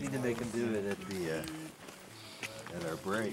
Need to make him do it at the uh, at our break.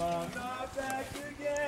I'm not back again.